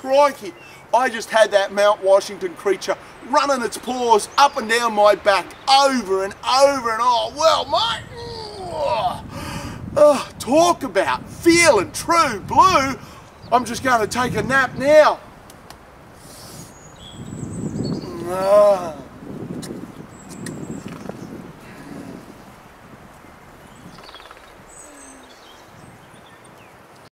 crikey, I just had that Mount Washington creature running its paws up and down my back over and over and oh, well, mate. Oh, oh talk about feeling true blue. I'm just going to take a nap now.